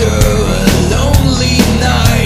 after a lonely night.